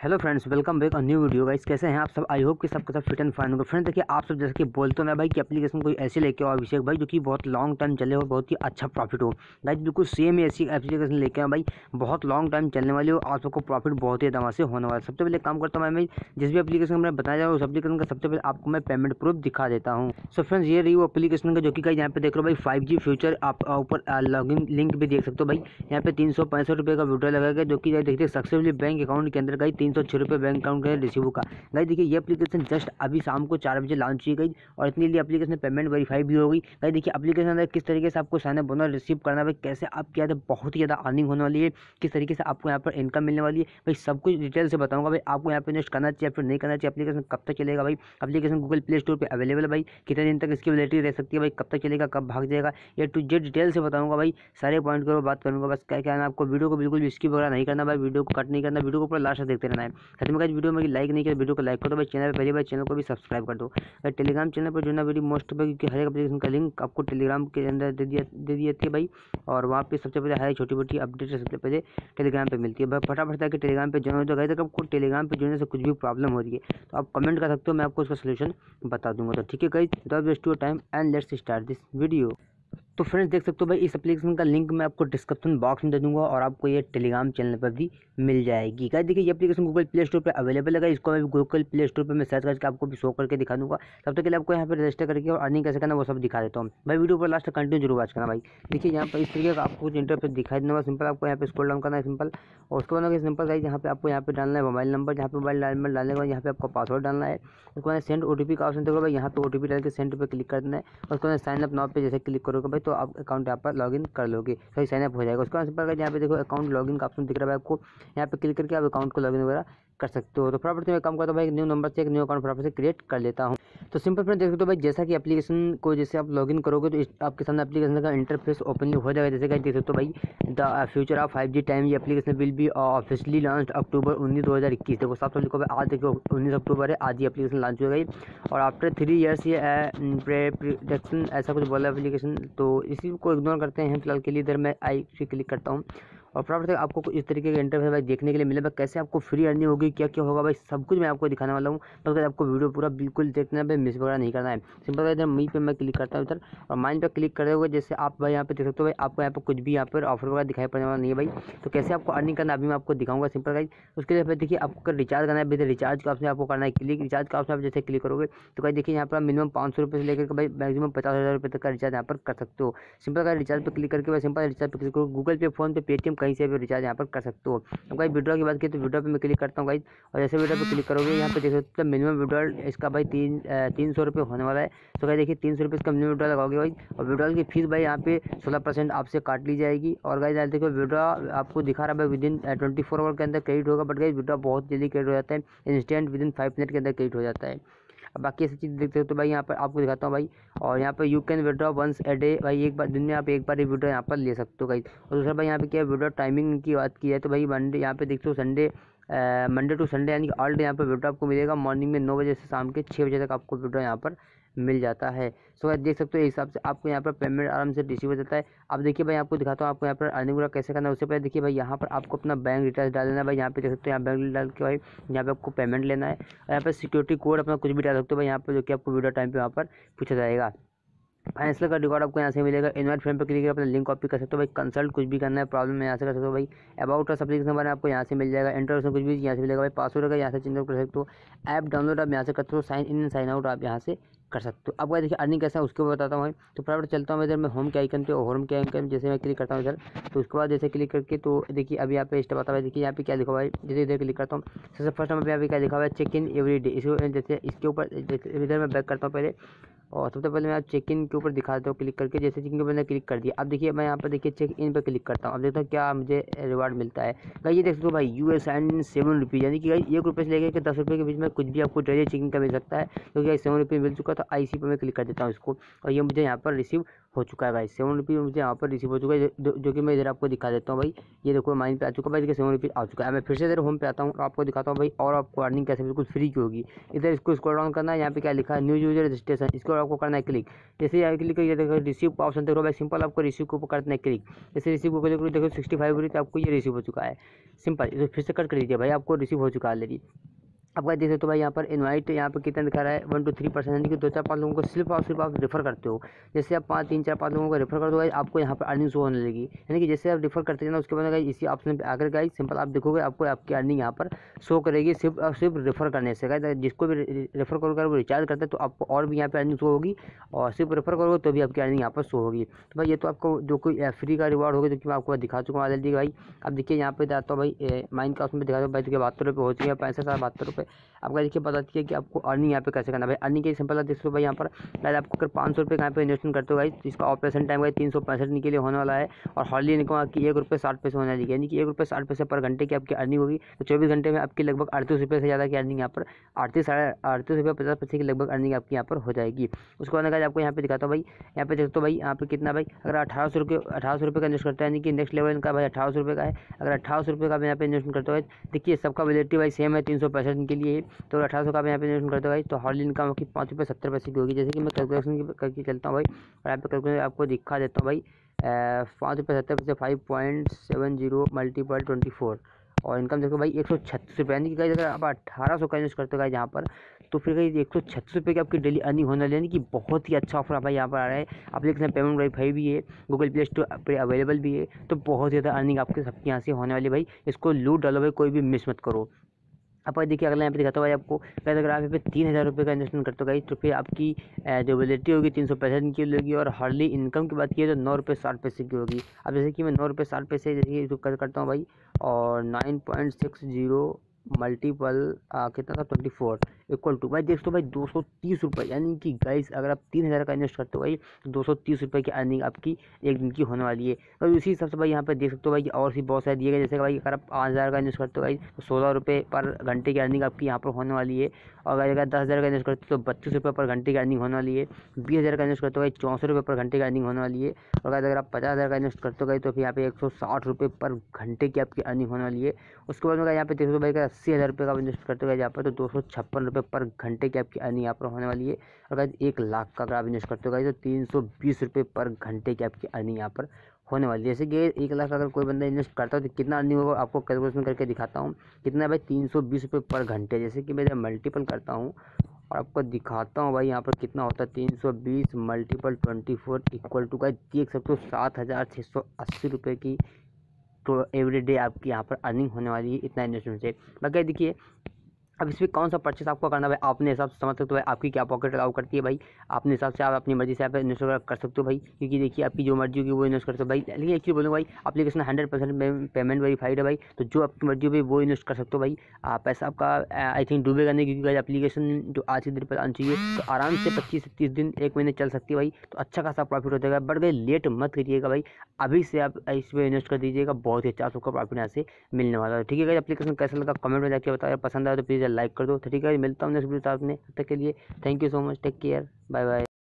Hello friends, welcome back a new video. Guys, कैसे हैं आप सब? आई होप कि सबके सब फिट एंड फाइन होंगे। फ्रेंड देखिए, आप सब जैसे कि बोलते ना भाई कि एप्लीकेशन कोई ऐसी लेके आओ अभिषेक भाई जो कि बहुत लॉन्ग टाइम चले और बहुत ही अच्छा प्रॉफिट हो। गाइस, बिल्कुल सेम ऐसी एप्लीकेशन लेके आओ भाई। बहुत लॉन्ग टाइम चलने वाली हो आप सबको प्रॉफिट बहुत ही दमा से होने वाला सबसे पहले काम करता हूँ मैं जिस भी एप्लीकेशन मैं बताया जाऊँ उस एप्लीकेशन का सबसे पहले आपको मैं पेमेंट प्रूफ दिखा देता हूँ। सो फ्रेंड्स ये रही वो एप्लीकेशन का जो कि यहाँ पे देख रहे हो भाई फाइव फ्यूचर आप ऊपर लॉगिन लिंक भी देख सकते हो भाई। यहाँ पे तीन सौ का वीडियो लगाएगा जो कि देखिए सक्सेसफुली बैंक अकाउंट के अंदर गई तीन सौ छः रुपये बैंक अकाउंट का रिसीव का। गाइस देखिए, ये एप्लीकेशन जस्ट अभी शाम को चार बजे लॉन्च की गई और इतनी लिए एप्लीकेशन पेमेंट वेरीफाई भी हो गई। गाइस देखिए एप्लीकेशन अंदर किस तरीके से आपको साइनअप होना रिसीव करना है कैसे आप क्या बहुत ही ज़्यादा अर्निंग होने वाली है, किस तरीके से आपको यहाँ पर इनकम मिलने वाली है। भाई, सब कुछ डिटेल से बताऊँगा, भाई, आपको यहाँ पर इन्वेस्ट करना चाहिए फिर नहीं करना चाहिए एप्लीकेशन कब तक चलेगा, भाई? अपलीकेशन गूगल प्ले स्टोर पर अवेलेबल भाई। कितने दिन तक इसकी वैलिटी रह सकती है, भाई? कब तक चलेगा, कब भाग जाएगा? ये टू जेड डिटेल से बताऊँगा, भाई। सारे पॉइंट करो बात करूँगा, बस क्या क्या आपको वीडियो को बिल्कुल भी स्किप वगैरह नहीं करना, भाई। वीडियो को कट नहीं करना, वीडियो को पूरा लास्ट देखते रहना। है। सच में वीडियो में लाइक नहीं किया, वीडियो को लाइक कर भाई चैनल पर पहले भाई चैनल को भी सब्सक्राइब कर दो। भाई टेलीग्राम चैनल पर जुड़ना वेरी मोस्ट है क्योंकि हर एक एप्लीकेशन का लिंक आपको टेलीग्राम के अंदर दे दिया, दे दी जाती है भाई। और वहाँ पर सबसे पहले हर छोटी मोटी अपडेट सबसे पहले टेलीग्राम पर मिलती है। भाई, फटाफट जाकर टेलीग्राम पर ज्वाइन हो जाए अगर आपको टेलीग्राम पर जुड़ने से कुछ भी प्रॉब्लम हो रही है तो आप कमेंट कर सकते हो, मैं आपको उसका सोल्यूशन बता दूँगा। तो ठीक है guys time and let's start this video तो फ्रेंड्स देख सकते हो भाई, इस एप्लीकेशन का लिंक मैं आपको डिस्क्रिप्शन बॉक्स में दे दूँगा और आपको ये टेलीग्राम चैनल पर भी मिल जाएगी। क्या देखिए, ये एप्लीकेशन गूगल प्ले स्टोर पर अवेलेबल है। इसको मैं गूगल प्ले स्टोर पर मैं सर्च करके आपको भी शो करके दिखा दूँगा। तब तक के लिए आपको यहाँ पर रजिस्टर करके और अर्निंग कैसे करना वो सब दिखा देता हूँ। भाई वीडियो पर लास्ट कंटिन्यू ज़रूर वॉच करना भाई। देखिए, यहाँ पर इस तरीके का आपको कुछ इंटरफेस दिखाई देना सिंपल आपको यहाँ पर स्कॉल डाउन करना है सिंपल और उसके बाद सिंपल गाइज़ यहाँ पे आपको यहाँ पे डालना है मोबाइल नंबर जहाँ पे मोबाइल नंबर डालने के बाद यहाँ पे आपको पासवर्ड डालना है। उसके बाद सेंड ओ का ऑप्शन देखो भाई, यहाँ पे ओ डाल के सेंड पे क्लिक कर देना है। उसके बाद साइन अप नाव पे जैसे क्लिक करोगे भाई तो आप अकाउंट यहाँ पर लॉगिन कर लोगे। सही साइनअप हो जाएगा। उसके बाद यहाँ पे देखो अकाउंट लॉगिन का ऑप्शन दिख रहा है आपको। यहाँ पे क्लिक करके आप अकाउंट को लॉगिन वगैरह कर सकते हो। तो फटाफट से मैं काम करता हूँ भाई न्यू नंबर से एक न्यू अकाउंट फटाफट से क्रिएट कर लेता हूँ। तो सिंपल फ्रेंड देख सकते हो भाई, जैसा कि एप्लीकेशन को जैसे आप लॉगिन करोगे तो आपके सामने एप्लीकेशन का इंटरफेस ओपन हो जाएगा। जैसे कि देख सकते हो भाई the future of five G time ये application will be officially launch October उन्नीस, दो हज़ार इक्कीस। देखो साफ़ भाई, आज देखो, उन्नीस अक्टूबर है, आज ही एप्लीकेशन लॉन्च हो गई और आफ्टर थ्री ईयर्स ये प्रोडक्शन ऐसा कुछ बोला एप्लीकेशन तो इसी को इग्नोर करते हैं। फ़िलहाल के लिए इधर मैं आई क्लिक करता हूँ। और से आपको इस तरीके का इंटरफेस भाई देखने के लिए मिले। भाई कैसे आपको फ्री अर्निंग होगी क्या क्या होगा, भाई सब कुछ मैं आपको दिखाने वाला हूँ। बस आपको वीडियो पूरा बिल्कुल देखना भाई मिस वगैरह नहीं करना है। सिंपल इधर मी पे मैं क्लिक करता हूँ इधर और माइंड पर क्लिक करे हुए जैसे आप भाई यहाँ पे देख सकते हो भाई, आपको यहाँ पर कुछ भी यहाँ पर ऑफ़र वगैरह दिखाई पड़ने वाला नहीं है भाई। तो कैसे आपको अर्निंग करना अभी मैं आपको दिखाऊँगा सिंपल गाइज़ उसके लिए देखिए आपको रिचार्ज करना है रिचार्ज का ऑप्शन आपको करना है क्लिक रिचार्ज का ऑप्शन आप जैसे क्लिक करोगे तो भाई देखिए यहाँ पर मिनिमम पाँच सौ रुपये से लेकर भाई मैक्सिमम पचास हज़ार रुपये तक का रिचार्ज यहाँ पर कर सकते हो। सिंपल का रिचार्ज पर क्लिक करके भाई सिंपल रिचार्ज पर क्लिक करो Google Pay PhonePe Paytm कहीं से भी रिचार्ज यहाँ पर कर सकते हो। अब भाई विड्रॉ की बात की तो विड्रॉ पे मैं क्लिक करता हूँ भाई और जैसे विड्रॉ पे क्लिक करोगे, यहाँ पे देख सकते हो मिनिमम विड्रॉल इसका भाई तीन तीन सौ रुपये होने वाला है। तो भाई देखिए तीन सौ रुपये इसका मिनिमम विड्रॉल लगाओगे भाई, और विड्रॉल की फ़ीस भाई यहाँ पे सोलह परसेंट आपसे काट ली जाएगी। और गाइज़ देखो विड्रॉ आपको दिखा रहा है भाई within twenty four hour के अंदर क्रेडिट होगा बट गाइज़ विड्रॉ बहुत जल्दी क्रेडिट हो जाता है। Instant within five minute के अंदर क्रेडिट हो जाता है। अब बाकी ऐसी चीज़ देखते हो तो भाई यहाँ पर आपको दिखाता हूँ भाई। और यहाँ पर you can withdraw once a day भाई एक बार, दिन में आप एक बार विड्रॉ यहाँ पर ले सकते हो भाई और दूसरा भाई यहाँ पे क्या विड्रॉ टाइमिंग की बात की जाए तो भाई मंडे यहाँ पे देखते हो संडे मंडे टू संडे यानी कि ऑल डे यहाँ पर विड्रॉ आपको मिलेगा। मॉर्निंग में नौ बजे से शाम के छः बजे तक आपको विड्रॉ यहाँ पर मिल जाता है। सो so, देख सकते हो हिसाब से आपको यहाँ पर पेमेंट आराम से रिसीव हो जाता है। अब देखिए भाई आपको दिखाता हूँ आपको यहाँ पर अर्निंग वगैरह कैसे करना है। उससे पहले देखिए भाई यहाँ पर आपको अपना बैंक डिटेल्स डाल देना है भाई। यहाँ पे देख सकते हो यहाँ बैंक डाल के भाई यहाँ पे आपको पेमेंट लेना है। और यहाँ पर सिक्योरिटी कोड अपना कुछ भी डाल सकते हो भाई यहाँ पर जो कि आपको वीडियो टाइम पर वहाँ पर पूछा जाएगा। फाइनेंशियल का रिकॉर्ड आपको यहाँ से मिलेगा। इन्वाइट फ्रेम पर क्लिक कर अपना लिंक कॉपी कर सकते हो भाई। कंसल्ट कुछ भी करना है प्रॉब्लम यहाँ से कर सकते हो भाई। अबाउट अस एप्लीकेशन बारे आपको यहाँ से मिल जाएगा। इंटर कुछ भी यहाँ से मिलेगा भाई। पासवर्ड का यहाँ से चिंता कर सकते हो। ऐप डाउनलोड आप यहाँ से करते हो। साइन इन साइन आउट आप यहाँ से कर सकते हो। अब देखिए अर्निंग कैसा है, उसके ऊपर बताता हूँ तो फटाफट चलता हूँ इधर, मैं होम के आइकन पे होम के आइकन जैसे मैं क्लिक करता हूँ इधर। तो उसके बाद जैसे क्लिक करके तो देखिए, अभी यहाँ पे स्टेप आता है देखिए, यहाँ पे क्या लिखा हुआ है, जैसे इधर क्लिक करता हूँ। सबसे फ़र्स्ट यहाँ पे क्या लिखा हुआ है चेक इन एवरी डे इसको, जैसे इसके ऊपर इधर मैं बैक करता हूँ पहले। और सबसे पहले मैं आप चेक इन के ऊपर दिखा देता हूँ क्लिक करके, जैसे चेक इन के मैंने क्लिक कर दिया। अब देखिए, मैं यहाँ पर देखिए चेक इन पर क्लिक करता हूँ। अब देखता हूँ क्या मुझे रिवार्ड मिलता है। भाई, ये देख सकते हो भाई U S and seven rupees यानी कि एक रुपये से लेकर दस रुपये के बीच में कुछ भी आपको डेली चेकिंग का मिल सकता है। क्योंकि भाई सेवन रुपये मिल चुका तो आई सी पर मैं क्लिक कर देता हूँ इसको। और ये मुझे यहाँ पर रिसीव हो चुका है भाई। सेवन रुपीज़ मुझे यहाँ पर रिसीव हो चुका है, जो कि मैं इधर आपको दिखा देता हूँ भाई। ये देखो माइन पे आ चुका भाई देखिए सेवन रुपीज़ आ चुका है। मैं फिर से इधर होम पे आता हूँ और आपको दिखाता हूँ भाई, और आपको अर्निंग कैसे बिल्कुल फ्री की होगी। इधर इसको स्क्रॉल डाउन करना है, यहाँ पे क्या लिखा है न्यू यूज़र रजिस्ट्रेशन इसको आपको करना है क्लिक जैसे यहाँ क्लिक करिए देखो रिसीव का ऑप्शन देखो भाई सिंपल आपको रिसीव के ऊपर करना है क्लिक जैसे रिसीव को देखो सिक्सटी फाइव तो आपको ये रिसीव हो चुका है। सिंपल तो फिर से कट कर दीजिए भाई, आपको रिसीव हो चुका है ऑलरेडी अब भाई देख सकते हो भाई, यहाँ पर इनवाइट यहाँ पर कितना दिखा रहा है? वन टू थ्री परसेंट यानी कि दो चार पाँच लोगों को सिर्फ़ और सिर्फ़ आप रेफर करते हो। जैसे आप पाँच, तीन, चार, पाँच लोगों को रेफर कर दो आपको यहाँ पर अर्निंग शो होने लगी यानी कि जैसे आप रेफर करते हैं ना उसके बाद इसी ऑप्शन पर आकर गाइज़ सिंपल आप देखोगे, आपको आपकी अर्निंग यहाँ पर शो करेगी सिर्फ़ और सिर्फ़ रेफर करने से। गाइज़ जिसको भी रेफर करोगे वो रिचार्ज करते हैं तो आपको और भी यहाँ पर अर्निंग शो होगी और सिर्फ़ रेफर करोगे तो भी आपकी अर्निंग यहाँ पर शो होगी। तो भाई ये तो आपको जो कोई फ्री का रिवार्ड होगा, जो कि मैं आपको दिखा चुका हूँ जल्दी भाई। अब देखिए यहाँ पर जाता हूँ भाई माइंड का उसमें दिखा दो भाई देखिए बहत्तर रुपये हो चुके हैं पैंसठ हज़ार बहत्तर रुपये आपका देखिए बताती है कि आपको अर्निंग यहाँ पे कैसे करना भाई अर्निंग के सिंपल देख लो भाई, यहाँ पर शायद आपको अगर पाँच सौ रुपये यहाँ पर इन्वेस्टमेंट करते हो भाई इसका ऑपरेशन टाइम भाई तीन सौ पैंसठ के लिए होने वाला है और हॉर्ली इनकम आपकी एक रुपये साठ पैसे होने वाली यानी कि एक रुपये साठ पैसे पर घंटे की आपकी अर्निंग होगी तो चौबीस घंटे में आपकी लगभग अड़तीस रुपये से ज़्यादा की अर्निंग यहाँ पर, अड़तीस अड़तीस रुपये, पचास पैसे की लगभग अर्निंग आपकी यहाँ पर हो जाएगी। उसके अगर आपको यहाँ पे दिखाता हूँ भाई, यहाँ पे देखते हो भाई, यहाँ पे कितना भाई, अगर अठारह सौ रुपये, अठारह सौ रुपये का इन्वेस्ट करता है, यानी कि नेक्स्ट लेवल इनका भाई अठारह सौ रुपये का है। अगर अठारह सौ रुपये का यहाँ पे इन्वेस्टमेंट करते हो देखिए सबका वैलिडिटी भाई सेम है, तीन सौ पैंसठ के लिए तो अठारह सौ का यहाँ पे इन्वेस्टमेंट करते भाई। तो हॉल इनकम आपकी पाँच रुपये, सत्तर पैसे की होगी। जैसे कि मैं कैलकुलेशन करके चलता हूँ भाई, और यहाँ पे कैलकुलेशन आपको दिखा देता हूँ भाई पाँच रुपये, सत्तर पैसे five point seven zero multiple twenty four और इनकम देखो भाई, एक सौ छत्तीस रुपये, यानी कि अगर आप अठारह सौ का इन्वेस्ट करते हो यहाँ पर तो फिर कहीं एक सौ छत्तीस रुपये की आपकी डेली अर्निंग होने वाली यानी कि बहुत ही अच्छा ऑफ़र भाई यहाँ पर आ रहा है। हैं पेमेंट वाईफाई भी है गूगल प्ले स्टोर पर अवेलेबल भी है। तो बहुत ज़्यादा अर्निंग आपके सबके यहाँ से होने वाली भाई। इसको लूट डालो भाई, कोई भी मिस मत करो। अब देखिए, अगला यहाँ पे दिखाता हूँ आपको। कैसे अगर आप यहाँ पे तीन हज़ार रुपये का इन्वेस्टमेंट करते हो गाइस तो फिर आपकी वैलिडिटी होगी, तीन सौ पैंसठ की होगी और हार्डली इनकम की बात की तो नौ रुपये साठ पैसे की होगी। अब जैसे कि मैं नौ रुपये साठ पैसे जैसे कर करता हूँ भाई, और nine point six zero multiple कितना था? ट्वेंटी फोर इक्वल टू भाई देख दो भाई, दो सौ तीस रुपये यानी कि गाइस अगर आप तीन हज़ार का इन्वेस्ट करते हो भाई तो दो सौ तीस रुपये की अर्निंग आपकी एक दिन की होने वाली है। तो इसी हिसाब से भाई यहाँ पे देख सकते हो भाई और भी बहुत सारे दिए गए, जैसे भाई अगर आप पाँच हज़ार का इन्वेस्ट करते हो भाई तो सोलह रुपये पर घंटे की अर्निंग आपकी यहाँ पर होने वाली है। और अगर दस हज़ार का इन्वेस्ट करते हो तो बत्तीस रुपये पर घंटे की अर्निंग होने वाली है। बीस हज़ार का इन्वेस्ट करते हो भाई, चौंसठ रुपये पर घंटे की अर्निंग होने वाली है। और अगर आप पचास हज़ार का इन्वेस्ट करते हो भाई तो फिर यहाँ पे एक सौ साठ रुपये पर घंटे की आपकी अर्निंग होने वाली है। उसके बाद में यहाँ पे देख सकते हो भाई अस्सी हज़ार रुपये का इन्वेस्ट करते हो यहाँ पर तो दो सौ छप्पन रुपये पर घंटे की आपकी अर्निंग यहाँ पर होने वाली है। और अगर एक लाख का अगर आप इन्वेस्ट करते हो तो तीन सौ बीस रुपये पर घंटे की आपकी अर्निंग यहाँ पर होने वाली है। जैसे कि एक लाख अगर कोई बंदा इन्वेस्ट करता है तो कितना अर्निंग होगा, आपको कैलकुलेशन करके दिखाता हूँ। कितना भाई? तीन सौ बीस रुपये पर घंटे। जैसे कि मैं जब मल्टीपल करता हूँ, और आपको दिखाता हूँ भाई यहाँ पर कितना होता है। तीन सौ बीस multiple twenty four equal to का देख सकते हो, सात हज़ार छः सौ अस्सी रुपये की तो एवरी डे आपकी यहाँ पर अर्निंग होने वाली है इतना इन्वेस्टमेंट से। बाकी देखिए अब इसमें कौन सा परचेस आपको करना है भाई? अपने हिसाब से समझ सकते हो भाई, आपकी क्या पॉकेट अलाउ करती है भाई। अपने हिसाब से आप अपनी मर्ज़ी से आप इन्वेस्ट कर सकते हो भाई, क्योंकि देखिए आपकी जो मर्ज़ी होगी वो इन्वेस्ट कर सकते हो भाई। लेकिन एक चीज़ बोलूँ भाई application hundred percent payment verified है भाई। तो जो आपकी मर्ज़ी होगी वो इन्वेस्ट कर सकते हो भाई। पैसा आपका आई थिंक डूबेगा नहीं क्योंकि भाई अपलीकेशन जो आज के दिन पर आनी चाहिए तो आराम से पच्चीस से तीस दिन, एक महीने चल सकती है भाई। तो अच्छा खासा प्रॉफिट हो जाएगा बट गई लेट मत करिएगा भाई। अभी से आप इस पर इन्वेस्ट कर दीजिएगा, बहुत ही अच्छा आपको प्रॉफिट यहाँ से मिलने वाला है। ठीक है भाई अपलीकेशन कैसा लगा? कमेंट में जाकर बताया पसंद आया तो प्लीज़ लाइक कर दो। ठीक है, मिलता हूँ नेक्स्ट वीडियो में तब तक के लिए thank you so much take care bye bye